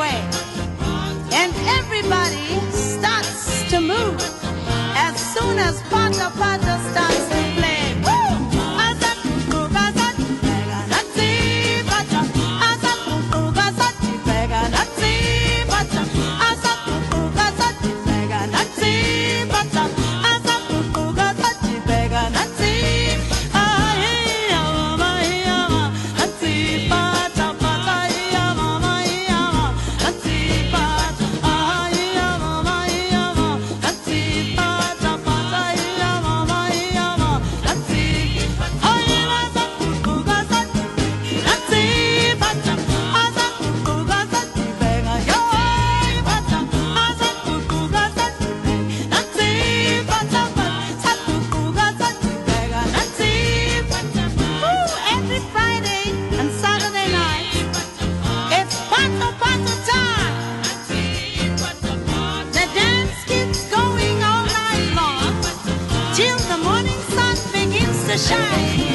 And everybody starts to move. As soon as Panda Panda. To shine.